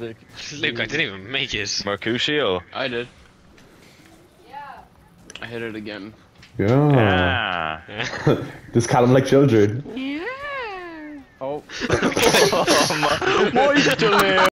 Luke, I didn't even make it. Mercutio. I did. Yeah, I hit it again. Yeah. Yeah. Just Calum like children. Yeah. Oh. oh my, what are doing?